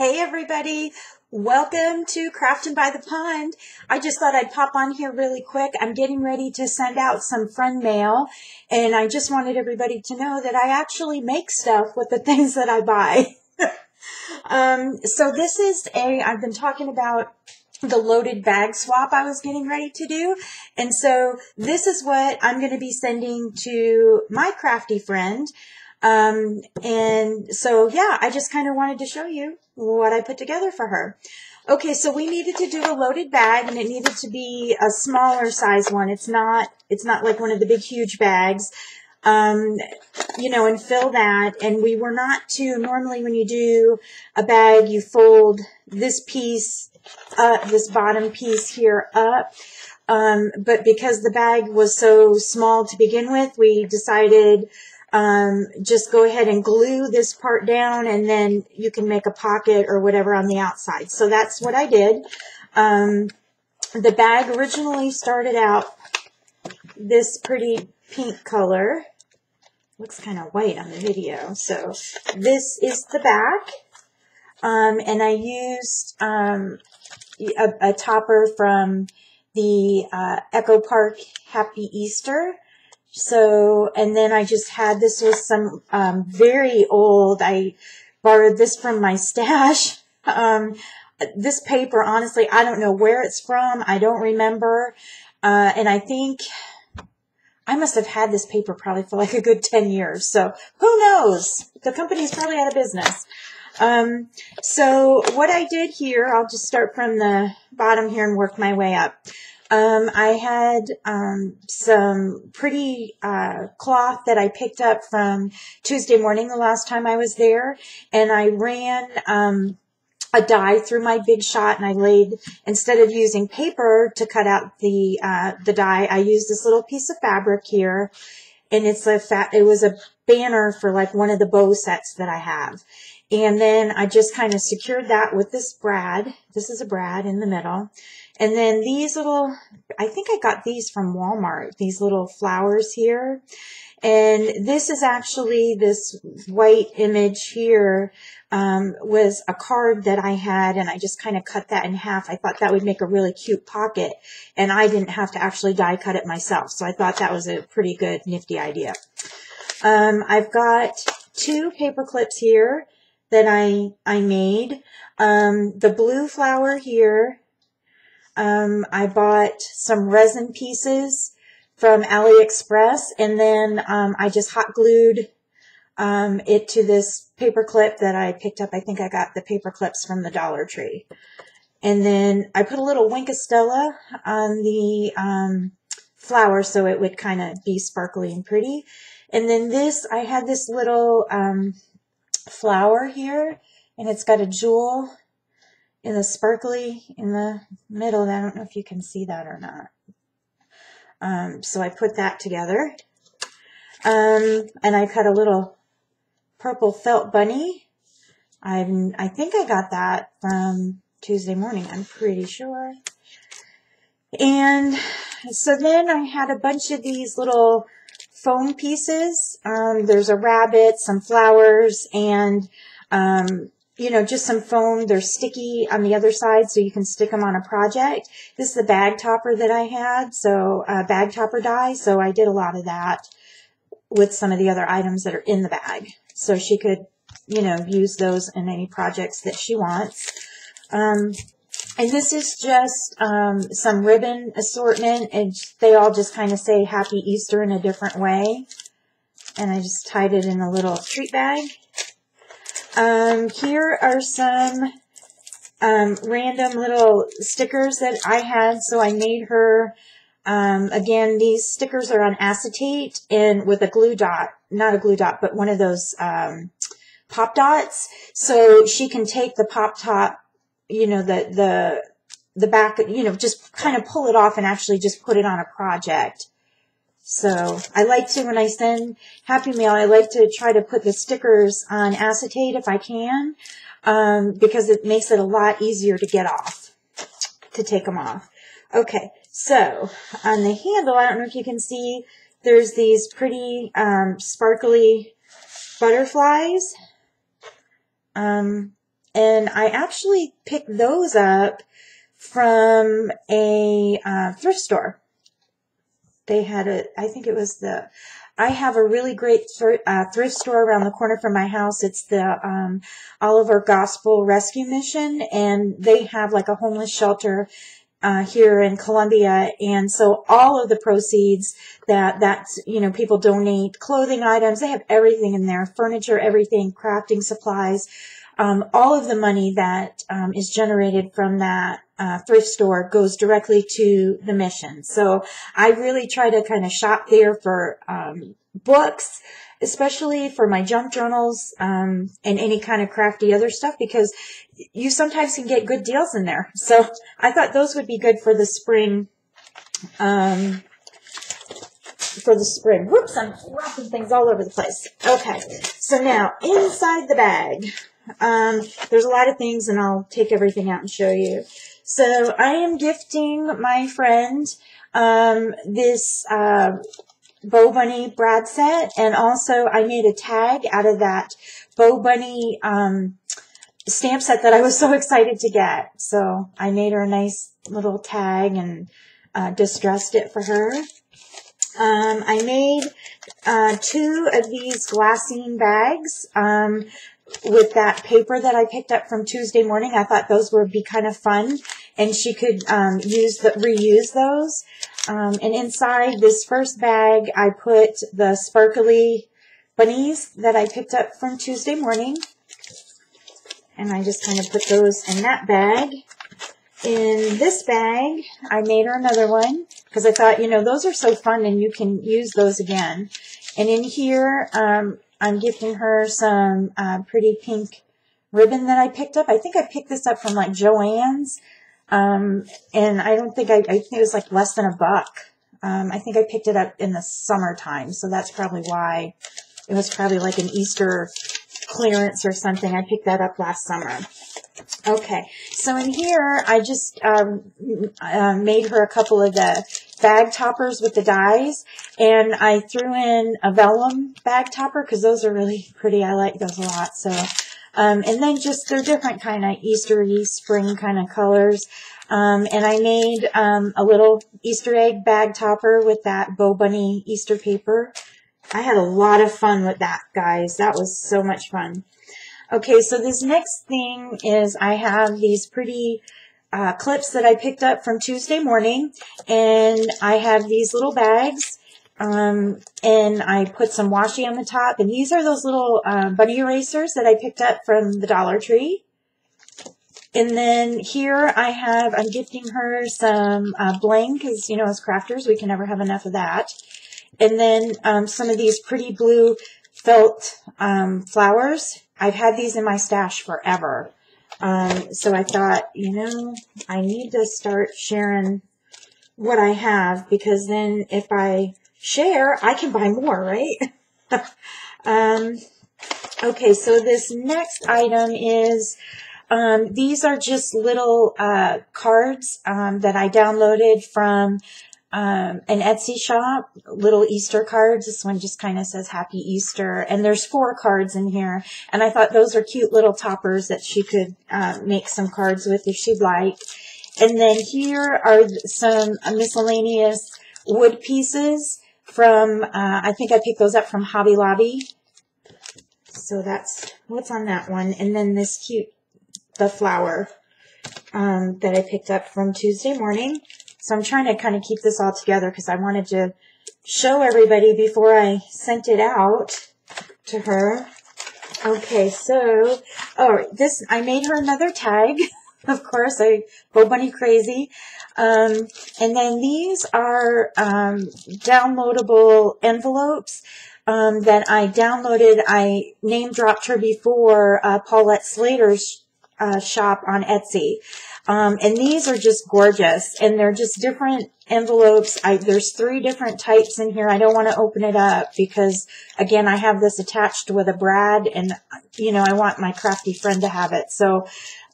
Hey everybody, welcome to Crafting by the Pond. I just thought I'd pop on here really quick. I'm getting ready to send out some friend mail and I just wanted everybody to know that I actually make stuff with the things that I buy. um, so this is a, I've been talking about the loaded bag swap I was getting ready to do. And so this is what I'm going to be sending to my crafty friend. Um, and so, yeah, I just kind of wanted to show you what I put together for her. Okay, so we needed to do a loaded bag and it needed to be a smaller size one. It's not, it's not like one of the big, huge bags. Um, you know, and fill that. And we were not to, normally when you do a bag, you fold this piece, uh, this bottom piece here up. Um, but because the bag was so small to begin with, we decided um, just go ahead and glue this part down and then you can make a pocket or whatever on the outside. So that's what I did. Um, the bag originally started out this pretty pink color. Looks kind of white on the video. So this is the back. Um, and I used um, a, a, topper from the uh, Echo Park Happy Easter. So, and then I just had, this was some um, very old, I borrowed this from my stash. Um, this paper, honestly, I don't know where it's from. I don't remember. Uh, and I think I must have had this paper probably for like a good 10 years. So who knows? The company's probably out of business. Um, so what I did here, I'll just start from the bottom here and work my way up. Um, I had um, some pretty uh, cloth that I picked up from Tuesday Morning the last time I was there, and I ran um, a die through my big shot, and I laid instead of using paper to cut out the uh, the die, I used this little piece of fabric here, and it's a fat. It was a banner for like one of the bow sets that I have. And then I just kind of secured that with this brad. This is a brad in the middle. And then these little, I think I got these from Walmart, these little flowers here. And this is actually this white image here um, was a card that I had and I just kind of cut that in half. I thought that would make a really cute pocket and I didn't have to actually die cut it myself. So I thought that was a pretty good nifty idea. Um, I've got two paper clips here that I, I made. Um, the blue flower here um, I bought some resin pieces from AliExpress and then um, I just hot glued um, it to this paper clip that I picked up. I think I got the paper clips from the Dollar Tree. And then I put a little Wink of Stella on the um, flower so it would kind of be sparkly and pretty. And then this, I had this little um, flower here and it's got a jewel in the sparkly in the middle. I don't know if you can see that or not. Um, so I put that together. Um, and I cut a little purple felt bunny. i I think I got that from Tuesday Morning. I'm pretty sure. And so then I had a bunch of these little foam pieces. Um, there's a rabbit, some flowers, and um, you know, just some foam. They're sticky on the other side, so you can stick them on a project. This is the bag topper that I had, so uh, bag topper die. So I did a lot of that with some of the other items that are in the bag. So she could, you know, use those in any projects that she wants. Um, and this is just um, some ribbon assortment, and they all just kind of say Happy Easter in a different way. And I just tied it in a little treat bag. Um, here are some um, random little stickers that I had. So I made her, um, again, these stickers are on acetate and with a glue dot, not a glue dot, but one of those um, pop dots. So she can take the pop top, you know, the, the, the back, you know, just kind of pull it off and actually just put it on a project. So I like to, when I send Happy Mail, I like to try to put the stickers on acetate if I can, um, because it makes it a lot easier to get off, to take them off. Okay, so on the handle, I don't know if you can see, there's these pretty um, sparkly butterflies. Um, and I actually picked those up from a uh, thrift store. They had a, I think it was the, I have a really great thr- uh, thrift store around the corner from my house. It's the um, Oliver Gospel Rescue Mission, and they have like a homeless shelter uh, here in Columbia. And so all of the proceeds that, that, you know, people donate clothing items, they have everything in there, furniture, everything, crafting supplies, um, all of the money that um, is generated from that uh, thrift store goes directly to the mission. So I really try to kind of shop there for um, books, especially for my junk journals um, and any kind of crafty other stuff because you sometimes can get good deals in there. So I thought those would be good for the spring. Um, for the spring. Whoops, I'm wrapping things all over the place. Okay, so now inside the bag, um, there's a lot of things, and I'll take everything out and show you. So I am gifting my friend um, this uh, Bo Bunny brad set, and also I made a tag out of that Bo Bunny um, stamp set that I was so excited to get. So I made her a nice little tag and uh, distressed it for her. Um, I made uh, two of these glassine bags um, with that paper that I picked up from Tuesday Morning. I thought those would be kind of fun, and she could um, use the reuse those. Um, and inside this first bag, I put the sparkly bunnies that I picked up from Tuesday Morning. And I just kind of put those in that bag. In this bag, I made her another one because I thought, you know, those are so fun and you can use those again. And in here, um, I'm gifting her some uh, pretty pink ribbon that I picked up. I think I picked this up from like Joann's. Um, and I don't think I, I think it was like less than a buck. Um, I think I picked it up in the summertime. So that's probably why it was probably like an Easter clearance or something. I picked that up last summer. Okay, so in here, I just um, uh, made her a couple of the bag toppers with the dies, and I threw in a vellum bag topper because those are really pretty. I like those a lot. So, um, and then just they're different kind of Eastery spring kind of colors. Um, and I made um, a little Easter egg bag topper with that Bo Bunny Easter paper. I had a lot of fun with that, guys. That was so much fun. Okay, so this next thing is I have these pretty uh, clips that I picked up from Tuesday Morning, and I have these little bags, um, and I put some washi on the top, and these are those little uh, bunny erasers that I picked up from the Dollar Tree. And then here I have, I'm gifting her some uh, bling, because, you know, as crafters, we can never have enough of that. And then um, some of these pretty blue felt um, flowers. I've had these in my stash forever. Um, so I thought, you know, I need to start sharing what I have because then if I share, I can buy more, right? um, okay, so this next item is um, these are just little uh, cards um, that I downloaded from um, an Etsy shop, little Easter cards. This one just kind of says Happy Easter. And there's four cards in here. And I thought those are cute little toppers that she could uh, make some cards with if she'd like. And then here are some miscellaneous wood pieces from, uh, I think I picked those up from Hobby Lobby. So that's what's on that one. And then this cute, the flower um, that I picked up from Tuesday Morning. So I'm trying to kind of keep this all together because I wanted to show everybody before I sent it out to her. Okay, so, oh, this, I made her another tag. of course, I go bunny crazy. Um, and then these are um, downloadable envelopes um, that I downloaded. I name dropped her before uh, Paulette Slater's uh, shop on Etsy. Um, and these are just gorgeous and they're just different envelopes. I, there's three different types in here. I don't want to open it up because again, I have this attached with a brad and you know, I want my crafty friend to have it. So,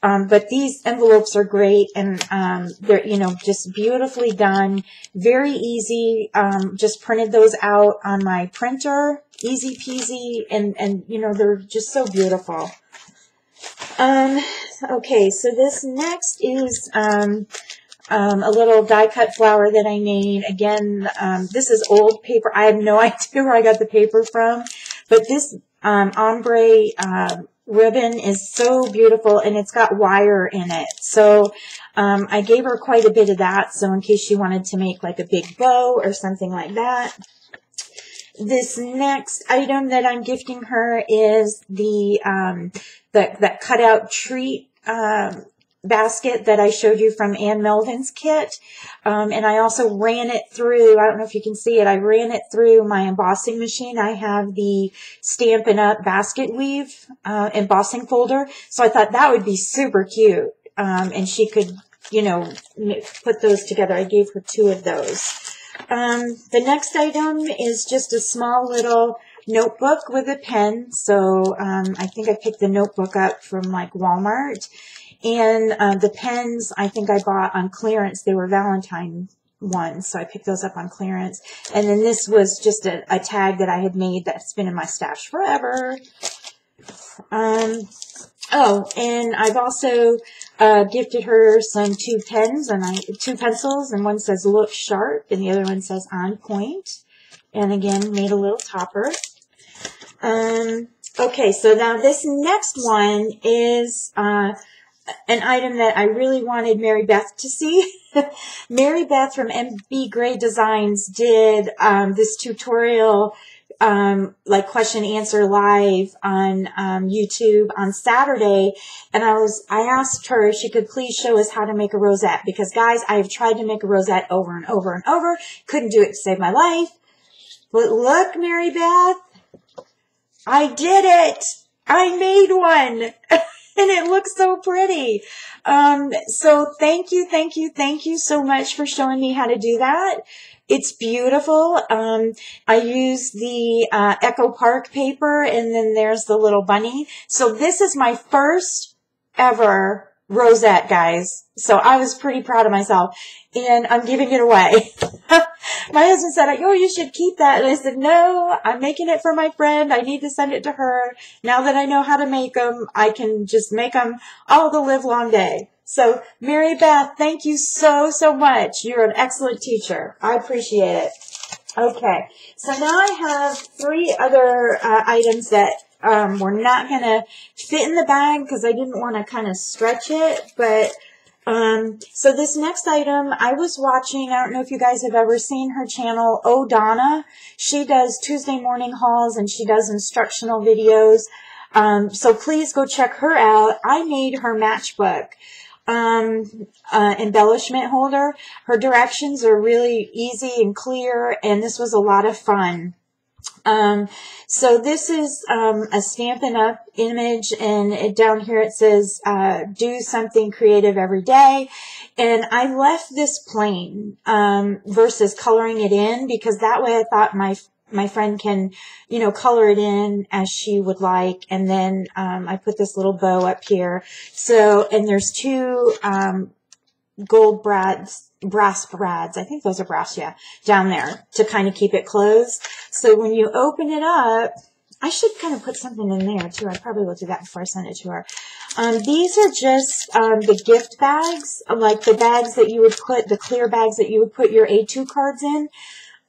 um, but these envelopes are great and, um, they're, you know, just beautifully done, very easy. Um, just printed those out on my printer, easy peasy. And, and, you know, they're just so beautiful. Um, okay, so this next is um, um, a little die cut flower that I made. Again, um, this is old paper. I have no idea where I got the paper from, but this um, ombre uh, ribbon is so beautiful and it's got wire in it. So um, I gave her quite a bit of that. So in case she wanted to make like a big bow or something like that. This next item that I'm gifting her is the, um, the that cutout treat um, basket that I showed you from Ann Melvin's kit. Um, and I also ran it through, I don't know if you can see it, I ran it through my embossing machine. I have the Stampin' Up! basket weave uh, embossing folder. So I thought that would be super cute. Um, and she could, you know, put those together. I gave her two of those. Um, the next item is just a small little notebook with a pen. So um, I think I picked the notebook up from like Walmart. And uh, the pens I think I bought on clearance. They were Valentine ones, so I picked those up on clearance. And then this was just a, a tag that I had made that's been in my stash forever. Um, oh, and I've also uh, gifted her some two pens and I two pencils, and one says "Look Sharp" and the other one says "On Point." And again, made a little topper. Um, okay, so now this next one is. Uh, an item that I really wanted Mary Beth to see. Mary Beth from MB Gray Designs did um, this tutorial, um, like question answer live on um, YouTube on Saturday, and I was I asked her if she could please show us how to make a rosette because guys, I have tried to make a rosette over and over and over, couldn't do it to save my life. But look, Mary Beth, I did it. I made one. and it looks so pretty. Um, so thank you, thank you, thank you so much for showing me how to do that. It's beautiful. Um, I use the uh, Echo Park paper, and then there's the little bunny. So this is my first ever rosette, guys. So I was pretty proud of myself and I'm giving it away. my husband said, oh, you should keep that. And I said, no, I'm making it for my friend. I need to send it to her. Now that I know how to make them, I can just make them all the live long day. So Mary Beth, thank you so, so much. You're an excellent teacher. I appreciate it. Okay. So now I have three other uh, items that um, we're not going to fit in the bag because I didn't want to kind of stretch it. But um, so this next item, I was watching, I don't know if you guys have ever seen her channel, O'Donna. She does Tuesday Morning hauls and she does instructional videos. Um, so please go check her out. I made her matchbook um, uh, embellishment holder. Her directions are really easy and clear, and this was a lot of fun. Um, so this is um, a Stampin' Up image, and it, down here it says, uh, do something creative every day. And I left this plain um, versus coloring it in because that way I thought my my friend can, you know, color it in as she would like. And then um, I put this little bow up here. So, and there's two um, gold brads, brass brads. I think those are brass, yeah, down there to kind of keep it closed. So when you open it up, I should kind of put something in there too. I probably will do that before I send it to her. Um, these are just um, the gift bags, like the bags that you would put, the clear bags that you would put your A2 cards in.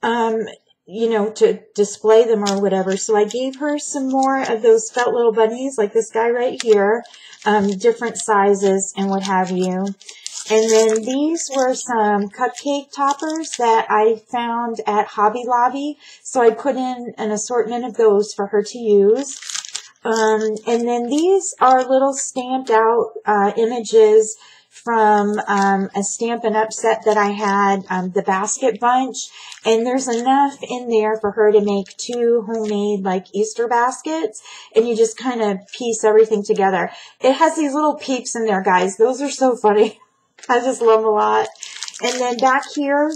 Um, you know, to display them or whatever. So I gave her some more of those felt little bunnies, like this guy right here, um, different sizes and what have you. And then these were some cupcake toppers that I found at Hobby Lobby. So I put in an assortment of those for her to use. Um, and then these are little stamped out uh, images from um, a Stampin' Up set that I had, um, the basket bunch. And there's enough in there for her to make two homemade like Easter baskets. And you just kind of piece everything together. It has these little peeps in there, guys. Those are so funny. I just love them a lot. And then back here,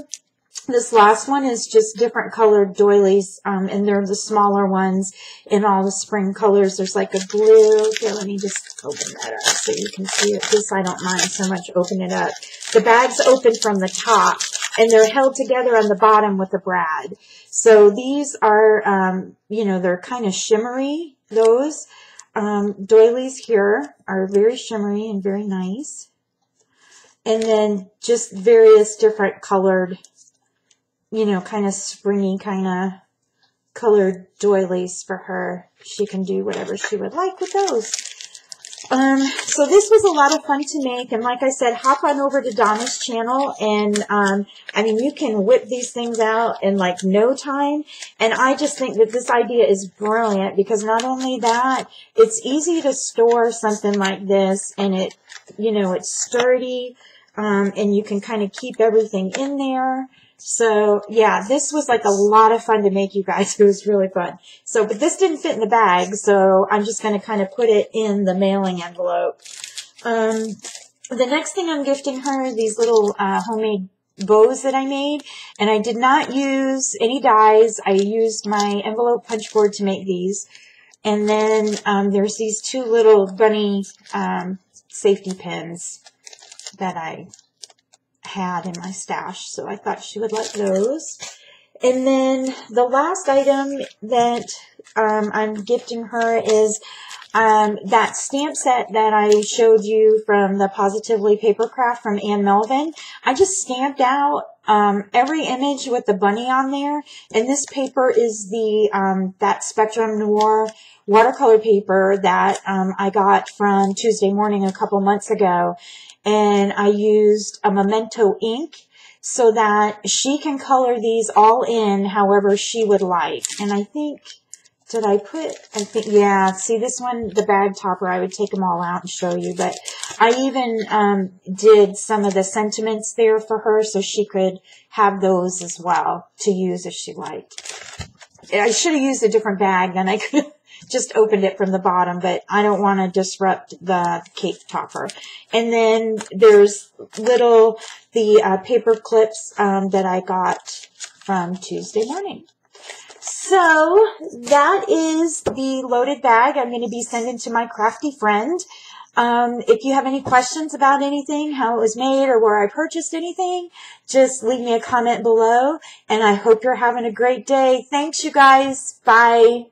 this last one is just different colored doilies, um, and they're the smaller ones in all the spring colors. There's like a blue. Here, let me just open that up so you can see it. This I don't mind so much. Open it up. The bag's open from the top, and they're held together on the bottom with a brad. So these are, um, you know, they're kind of shimmery, those. um, doilies here are very shimmery and very nice. And then just various different colored, you know, kind of springy kind of colored doilies for her. She can do whatever she would like with those. Um, so this was a lot of fun to make. And like I said, hop on over to Donna's channel. And, um, I mean, you can whip these things out in like no time. And I just think that this idea is brilliant because not only that, it's easy to store something like this and it, you know, it's sturdy. Um, and you can kind of keep everything in there. So yeah, this was like a lot of fun to make you guys. It was really fun. So, but this didn't fit in the bag. So I'm just going to kind of put it in the mailing envelope. Um, the next thing I'm gifting her, these little uh, homemade bows that I made. And I did not use any dies. I used my envelope punch board to make these. And then um, there's these two little bunny um, safety pins that I had in my stash, so I thought she would like those. And then the last item that um, I'm gifting her is um, that stamp set that I showed you from the Positively Papercraft from Ann Melvin. I just stamped out um, every image with the bunny on there. And this paper is the um, that Spectrum Noir watercolor paper that um, I got from Tuesday Morning a couple months ago and I used a Memento ink so that she can color these all in however she would like. And I think, did I put, I think, yeah, see this one, the bag topper, I would take them all out and show you, but I even um, did some of the sentiments there for her so she could have those as well to use if she liked. I should have used a different bag, then I could just opened it from the bottom, but I don't want to disrupt the cake topper. And then there's little, the uh, paper clips um, that I got from Tuesday Morning. So that is the loaded bag I'm going to be sending to my crafty friend. Um, if you have any questions about anything, how it was made or where I purchased anything, just leave me a comment below. And I hope you're having a great day. Thanks, you guys. Bye.